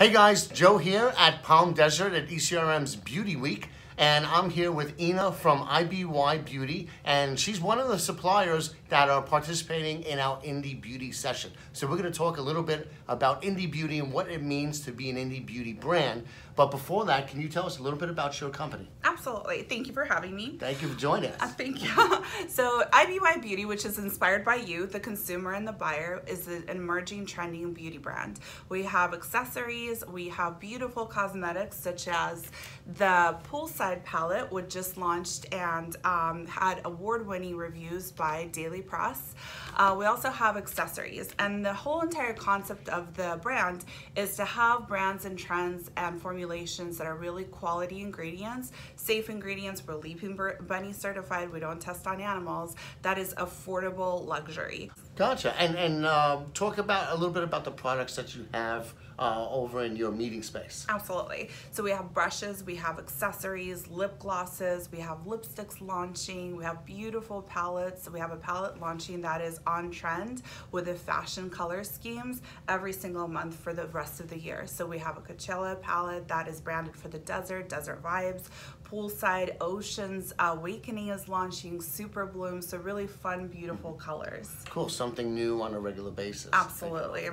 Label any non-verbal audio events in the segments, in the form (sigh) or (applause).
Hey guys, Joe here at Palm Desert at ECRM's Beauty Week. And I'm here with Inna from IBY Beauty, and she's one of the suppliers that are participating in our Indie Beauty session. So we're gonna talk a little bit about Indie Beauty and what it means to be an Indie Beauty brand. But before that, can you tell us a little bit about your company? Absolutely. Thank you for having me. Thank you for joining us. Uh, thank you. (laughs) so IBY Beauty, which is inspired by you, the consumer and the buyer, is an emerging trending beauty brand. We have accessories, we have beautiful cosmetics such as the poolside palette, which just launched and um, had award-winning reviews by Daily Press. Uh, we also have accessories, and the whole entire concept of the brand is to have brands and trends and formulations that are really quality ingredients, safe ingredients. We're Leaping Bunny certified. We don't test on animals. That is affordable luxury. Gotcha. And and um, talk about a little bit about the products that you have uh, over in your meeting space. Absolutely. So we have brushes, we have accessories, lip glosses, we have lipsticks launching, we have beautiful palettes. We have a palette launching that is on trend with the fashion color schemes every single month for the rest of the year. So we have a Coachella palette that is branded for the desert, desert vibes, poolside, oceans, awakening is launching, super bloom, so really fun, beautiful colors. Cool, something new on a regular basis. Absolutely.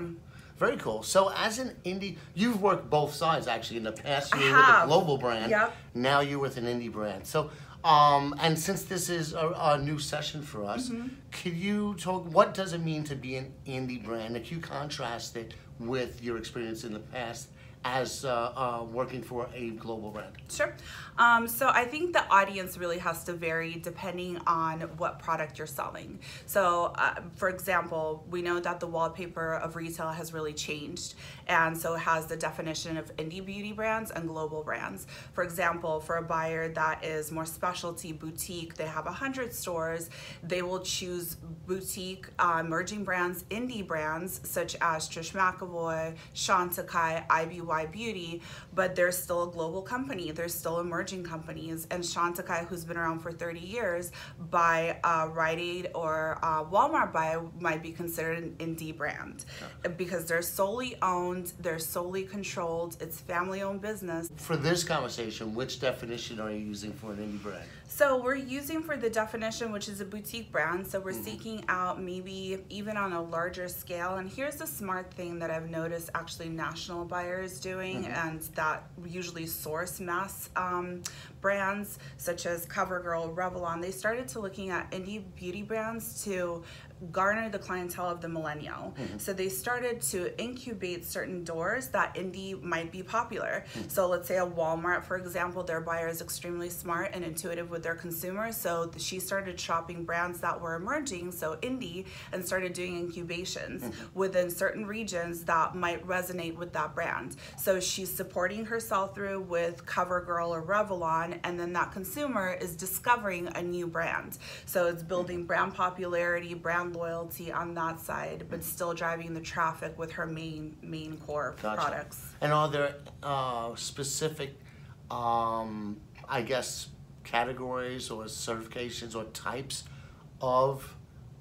Very cool. So as an indie, you've worked both sides actually. In the past, you were with a global brand. Yep. Now you're with an indie brand. So, um, and since this is a, a new session for us, mm-hmm. could you talk? What does it mean to be an indie brand? If you contrast it with your experience in the past as uh, uh, working for a global brand? Sure. Um, so I think the audience really has to vary depending on what product you're selling. So, uh, for example, we know that the wallpaper of retail has really changed, and so it has the definition of indie beauty brands and global brands. For example, for a buyer that is more specialty boutique, they have 100 stores, they will choose boutique uh, emerging brands, indie brands such as Trish McEvoy, Chantecaille, IBY Beauty, but they're still a global company. They're still emerging companies. And Chantecaille, who's been around for 30 years, by uh, Rite Aid or uh, Walmart by might be considered an indie brand because they're solely owned, they're solely controlled, it's family owned business. For this conversation, which definition are you using for an indie brand? So we're using for the definition, which is a boutique brand. So we're mm -hmm. seeking out maybe even on a larger scale. And here's the smart thing that I've noticed actually national buyers doing, mm -hmm. and that usually source mass um, brands such as CoverGirl, Revlon. They started to looking at indie beauty brands to garner the clientele of the millennial. Mm-hmm. So they started to incubate certain doors that indie might be popular. Mm-hmm. So let's say a Walmart, for example, their buyer is extremely smart and intuitive with their consumers. So she started shopping brands that were emerging, so indie, and started doing incubations mm-hmm. within certain regions that might resonate with that brand. So she's supporting her sell through with CoverGirl or Revlon, and then that consumer is discovering a new brand. So it's building mm-hmm. brand popularity, brand loyalty on that side, but still driving the traffic with her main main core gotcha. products. And are there uh, specific, um, I guess, categories or certifications or types of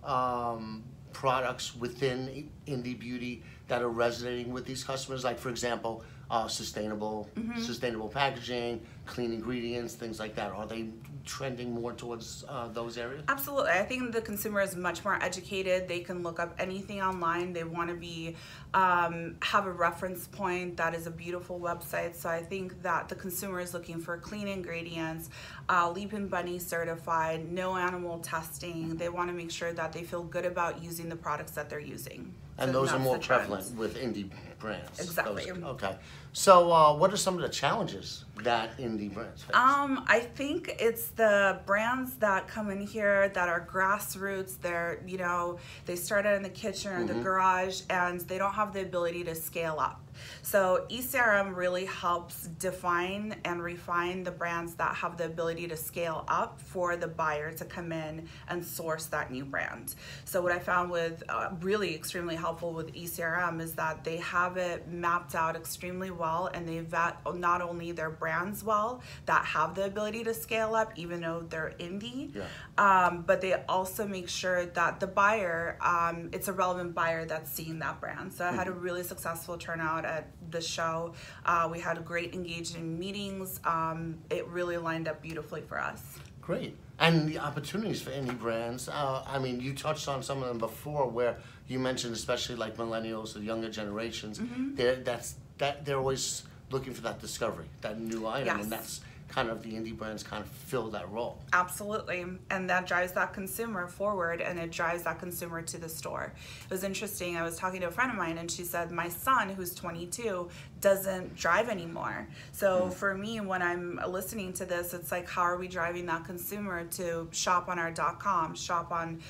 um, products within indie beauty that are resonating with these customers? Like, for example, uh, sustainable, mm-hmm. sustainable packaging, clean ingredients, things like that. Are they trending more towards uh, those areas? Absolutely. I think the consumer is much more educated. They can look up anything online. They want to be um, have a reference point that is a beautiful website. So I think that the consumer is looking for clean ingredients, uh, Leaping Bunny certified, no animal testing. They want to make sure that they feel good about using the products that they're using. And so those are more prevalent with indie brands. Exactly. Those, okay. So, uh, what are some of the challenges that indie brands face? Um, I think it's the brands that come in here that are grassroots. They're, you know, they started in the kitchen or mm-hmm. the garage, and they don't have the ability to scale up. So ECRM really helps define and refine the brands that have the ability to scale up for the buyer to come in and source that new brand. So what I found with uh, really extremely helpful with ECRM is that they have it mapped out extremely well and they vet not only their brands well that have the ability to scale up even though they're indie, yeah. um, but they also make sure that the buyer, um, it's a relevant buyer that's seeing that brand. So I had a mm-hmm. really successful turnout at the show. Uh, we had great engaging meetings. Um, it really lined up beautifully for us. Great. And the opportunities for indie brands. Uh, I mean, you touched on some of them before, where you mentioned, especially like millennials, or younger generations. They're that's that they're always looking for that discovery, that new item, Yes. and that's kind of the indie brands kind of fill that role. Absolutely. And that drives that consumer forward and it drives that consumer to the store. It was interesting. I was talking to a friend of mine and she said, My son, who's 22, doesn't drive anymore. So hmm. for me, when I'm listening to this, it's like, how are we driving that consumer to shop on our dot com, shop on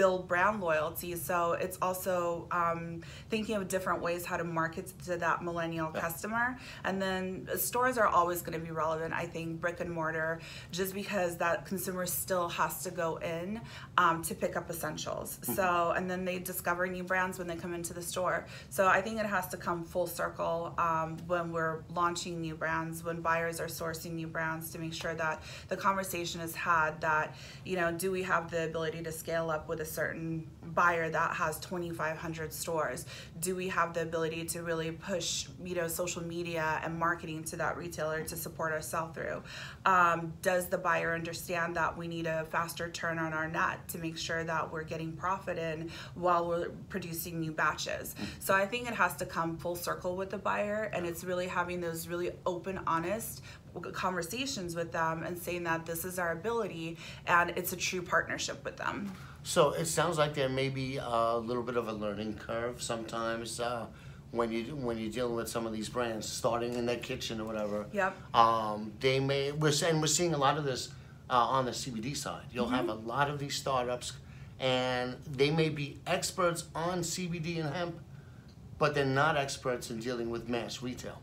build brand loyalty. So it's also um, thinking of different ways how to market to that millennial customer. And then stores are always going to be relevant. I think brick and mortar, just because that consumer still has to go in um, to pick up essentials. So and then they discover new brands when they come into the store. So I think it has to come full circle um, when we're launching new brands, when buyers are sourcing new brands to make sure that the conversation is had that you know do we have the ability to scale up with a certain buyer that has 2500 stores. Do we have the ability to really push you know social media and marketing to that retailer to support our sell through um, does the buyer understand that we need a faster turn on our net to make sure that we're getting profit in while we're producing new batches? So i think it has to come full circle with the buyer and it's really having those really open honest conversations with them and saying that this is our ability and it's a true partnership with them So it sounds like there may be a little bit of a learning curve sometimes uh, when you when you're dealing with some of these brands, starting in their kitchen or whatever. Yep. Um, they may we're saying we're seeing a lot of this uh, on the CBD side. You'll have a lot of these startups, and they may be experts on CBD and hemp, but they're not experts in dealing with mass retail.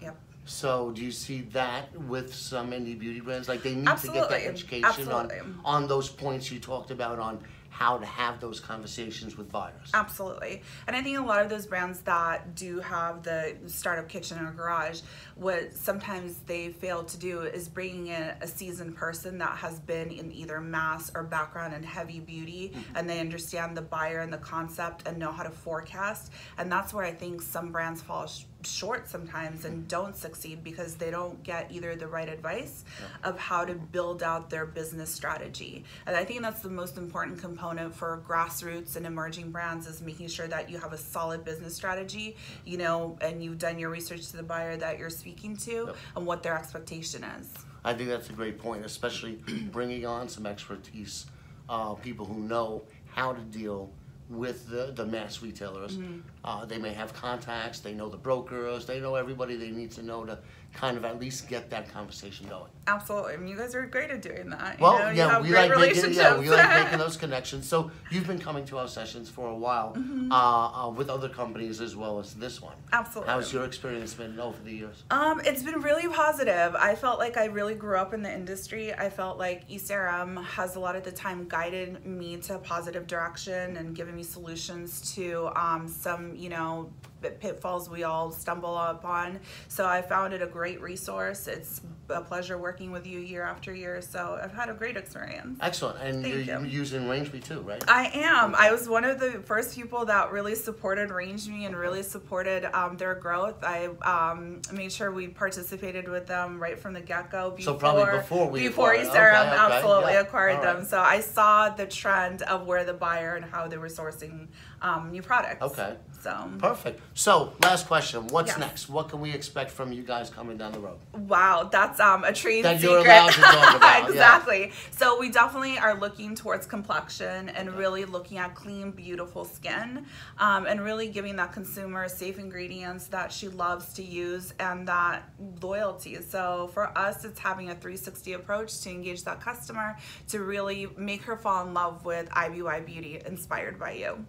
yep So do you see that with some indie beauty brands? Like they need to get that education Absolutely. on on those points you talked about on how to have those conversations with buyers. Absolutely. And I think a lot of those brands that do have the startup kitchen or garage, what sometimes they fail to do is bringing in a seasoned person that has been in either mass or background in heavy beauty mm-hmm. and they understand the buyer and the concept and know how to forecast. And that's where I think some brands fall sh- short sometimes and don't succeed because they don't get either the right advice of how to build out their business strategy. And I think that's the most important component for grassroots and emerging brands is making sure that you have a solid business strategy, you know, and you've done your research to the buyer that you're speaking to and what their expectation is. I think that's a great point, especially (clears throat) bringing on some expertise, uh, people who know how to deal with the, the mass retailers. Mm-hmm. Uh, they may have contacts, they know the brokers, they know everybody they need to know to kind of at least get that conversation going. Absolutely. I mean, you guys are great at doing that. Well, you know, you yeah, we like making yeah, we like (laughs) making those connections. So you've been coming to our sessions for a while Mm-hmm. uh, uh, with other companies as well as this one. Absolutely. How's your experience been over the years? Um, it's been really positive. I felt like I really grew up in the industry. I felt like Aram has a lot of the time guided me to a positive direction and given me solutions to um, some, you know, pitfalls we all stumble upon. So I found it a great resource. It's a pleasure working with you year after year. So I've had a great experience. Excellent, and Thank you're you. using RangeMe too, right? I am. I was one of the first people that really supported RangeMe and really supported um, their growth. I um, made sure we participated with them right from the get go. So probably before we before acquired- East okay, okay, absolutely yeah, acquired all them. So I saw the trend of where the buyer and how they were sourcing um, new products. Okay. So Perfect. So, last question. What's Yes. next? What can we expect from you guys coming down the road? Wow, that's um, a trade That secret. you're allowed to talk (laughs) about, yeah. exactly. So we definitely are looking towards complexion and really looking at clean, beautiful skin, um, and really giving that consumer safe ingredients that she loves to use and that loyalty. So for us, it's having a 360 approach to engage that customer to really make her fall in love with IBY Beauty, inspired by you.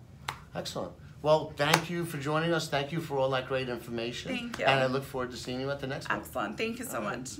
Excellent. Well, thank you for joining us. Thank you for all that great information. Thank you. And I look forward to seeing you at the next one. Excellent. Thank you so All right. much.